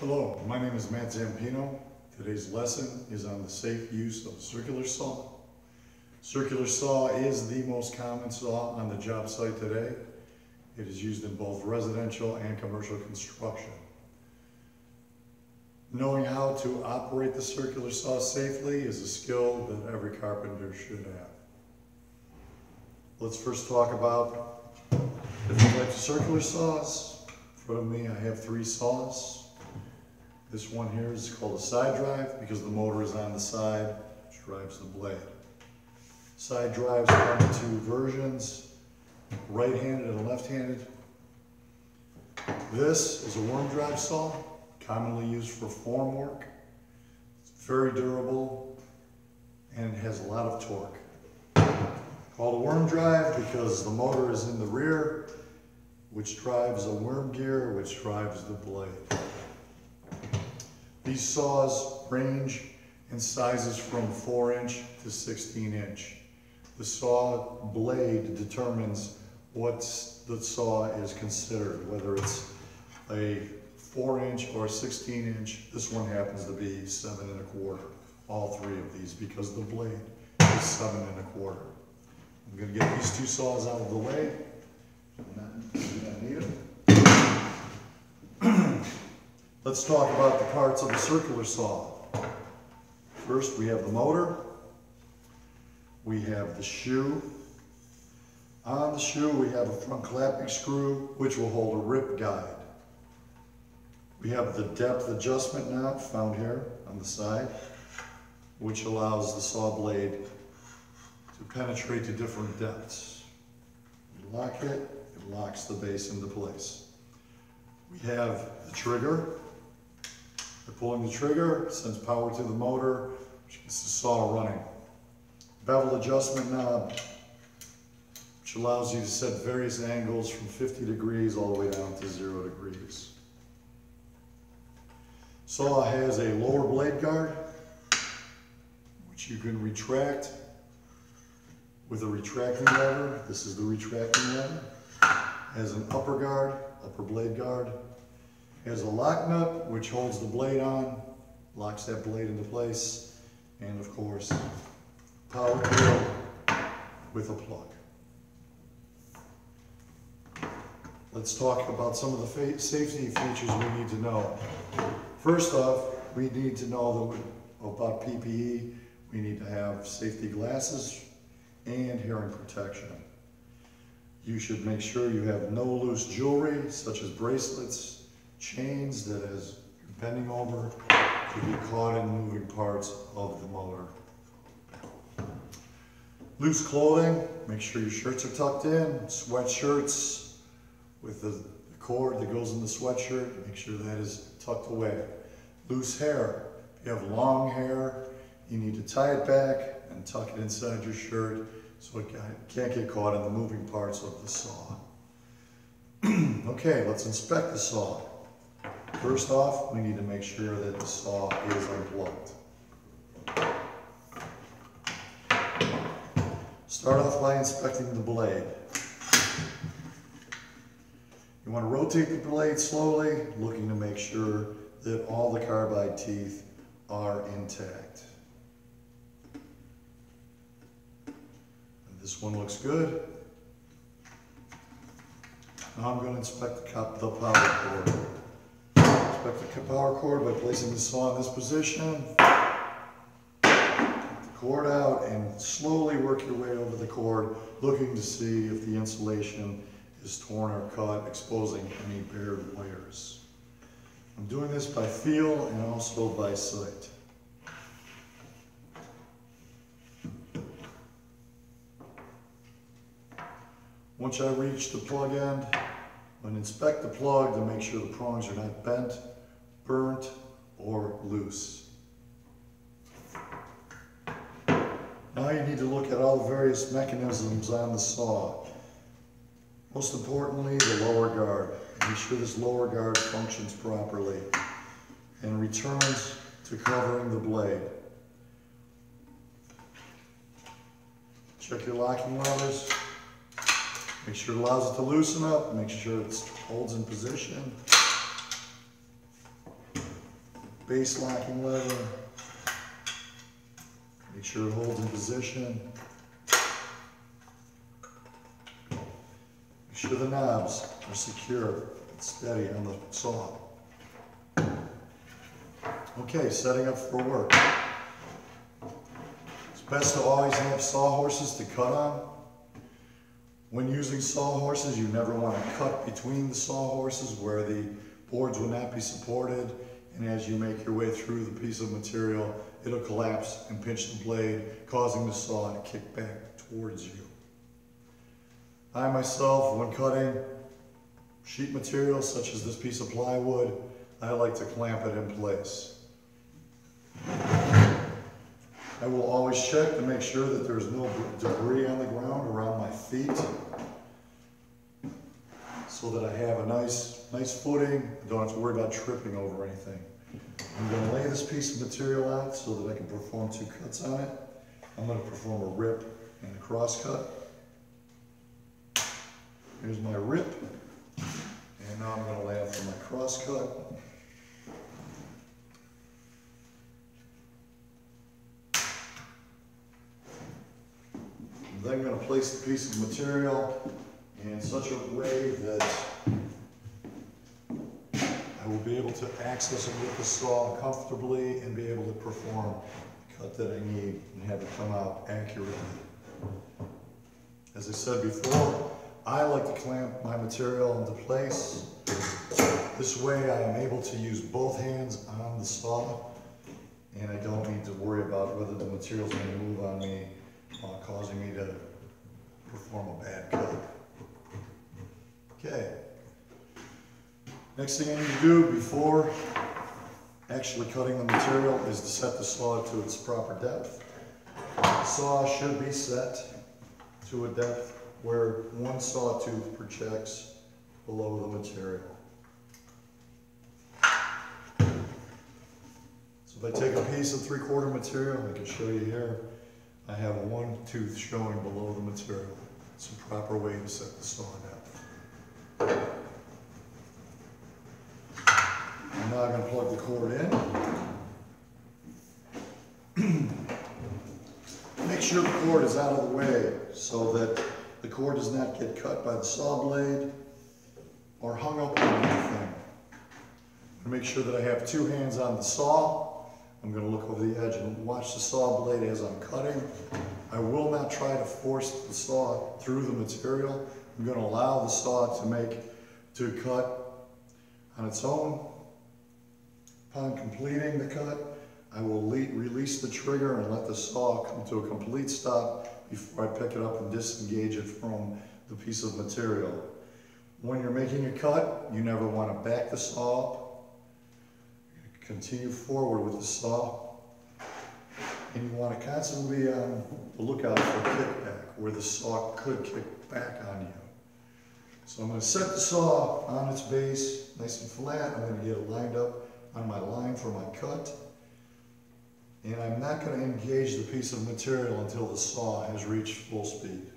Hello, my name is Matt Zampino. Today's lesson is on the safe use of a circular saw. Circular saw is the most common saw on the job site today. It is used in both residential and commercial construction. Knowing how to operate the circular saw safely is a skill that every carpenter should have. Let's first talk about different types of circular saws. In front of me, I have three saws. This one here is called a side drive because the motor is on the side, which drives the blade. Side drives come in two versions, right-handed and left-handed. This is a worm drive saw, commonly used for form work. It's very durable and it has a lot of torque. Called a worm drive because the motor is in the rear, which drives a worm gear, which drives the blade. These saws range in sizes from 4 inch to 16 inch. The saw blade determines what the saw is considered, whether it's a 4 inch or 16 inch. This one happens to be 7 and a quarter, all three of these, because the blade is 7 and a quarter. I'm going to get these two saws out of the way. Them. Let's talk about the parts of a circular saw. First, we have the motor. We have the shoe. On the shoe, we have a front clamping screw, which will hold a rip guide. We have the depth adjustment knob found here on the side, which allows the saw blade to penetrate to different depths. You lock it, it locks the base into place. We have the trigger. Pulling the trigger, sends power to the motor, which gets the saw running. Bevel adjustment knob, which allows you to set various angles from 50 degrees all the way down to zero degrees. Saw has a lower blade guard, which you can retract with a retracting lever. This is the retracting lever. Has an upper guard, upper blade guard. Has a lock nut, which holds the blade on, locks that blade into place. And of course, power drill with a plug. Let's talk about some of the safety features we need to know. First off, we need to know about PPE. We need to have safety glasses and hearing protection. You should make sure you have no loose jewelry, such as bracelets, chains that as bending over could be caught in moving parts of the motor. Loose clothing, make sure your shirts are tucked in, sweatshirts with the cord that goes in the sweatshirt, make sure that is tucked away. Loose hair, if you have long hair, you need to tie it back and tuck it inside your shirt so it can't get caught in the moving parts of the saw. okay, let's inspect the saw. First off, we need to make sure that the saw is unplugged. Start off by inspecting the blade. You want to rotate the blade slowly, looking to make sure that all the carbide teeth are intact. This one looks good. Now I'm going to inspect the, the power cord. Inspect the power cord by placing the saw in this position. Take the cord out and slowly work your way over the cord, looking to see if the insulation is torn or cut, exposing any bared wires. I'm doing this by feel and also by sight. Once I reach the plug end, I'm going to inspect the plug to make sure the prongs are not bent, burnt, or loose. Now you need to look at all the various mechanisms on the saw. Most importantly, the lower guard. Make sure this lower guard functions properly and returns to covering the blade. Check your locking levers. Make sure it allows it to loosen up. Make sure it holds in position. Base locking lever. Make sure it holds in position. Make sure the knobs are secure and steady on the saw. Okay, setting up for work. It's best to always have sawhorses to cut on. When using sawhorses, you never want to cut between the sawhorses where the boards will not be supported. And as you make your way through the piece of material, it'll collapse and pinch the blade, causing the saw to kick back towards you. I myself, when cutting sheet material such as this piece of plywood, I like to clamp it in place. I will always check to make sure that there's no debris on the ground around my feet so that I have a nice, nice footing. I don't have to worry about tripping over anything. I'm going to lay this piece of material out so that I can perform two cuts on it. I'm going to perform a rip and a cross cut. Here's my rip. And now I'm going to lay out for my cross cut. Then I'm then going to place the piece of material in such a way that I will be able to access it with the saw comfortably and be able to perform the cut that I need and have it come out accurately. As I said before, I like to clamp my material into place. This way I am able to use both hands on the saw and I don't need to worry about whether the material is going to move on me, uh, causing me to perform a bad cut. Okay. Next thing I need to do before actually cutting the material is to set the saw to its proper depth. The saw should be set to a depth where one sawtooth projects below the material. So if I take a piece of three-quarter material, I can show you here, I have one tooth showing below the material. It's a proper way to set the saw depth. I'm now going to plug the cord in. Make sure the cord is out of the way so that the cord does not get cut by the saw blade or hung up on anything. Make sure that I have two hands on the saw. I'm going to look over the edge and watch the saw blade as I'm cutting. I will not try to force the saw through the material. I'm going to allow the saw to make, to cut on its own Upon completing the cut, I will release the trigger and let the saw come to a complete stop before I pick it up and disengage it from the piece of material. When you're making a cut, you never want to back the saw up. Continue forward with the saw. And you want to constantly be on the lookout for kickback, where the saw could kick back on you. So I'm going to set the saw on its base, nice and flat. I'm going to get it lined up on my line for my cut. And I'm not going to engage the piece of material until the saw has reached full speed.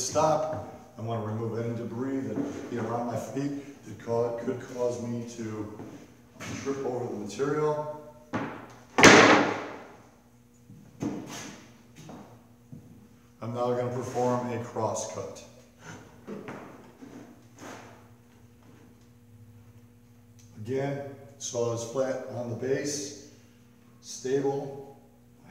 Stop. I want to remove any debris that be around my feet that could cause me to trip over the material. I'm now going to perform a cross cut. Again, saw is flat on the base, stable.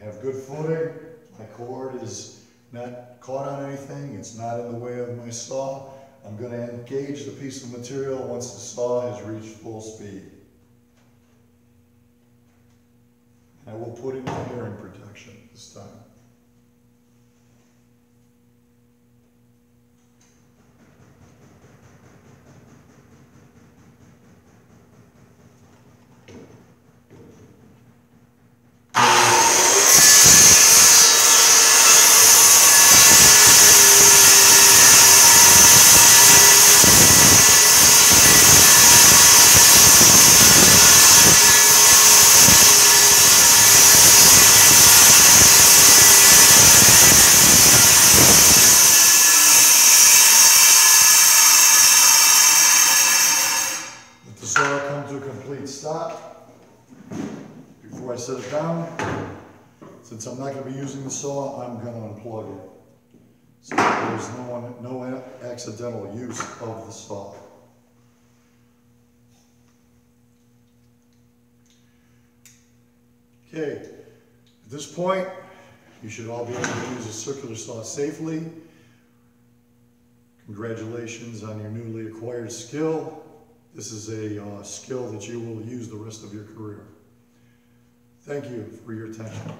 I have good footing. My cord is not caught on anything, it's not in the way of my saw. I'm going to engage the piece of material once the saw has reached full speed. I will put in my hearing protection this time. Before I set it down, since I'm not gonna be using the saw, I'm gonna unplug it. So there's no, one- no accidental use of the saw. Okay, at this point, you should all be able to use a circular saw safely. Congratulations on your newly acquired skill. This is a uh, skill that you will use the rest of your career. Thank you for your attention.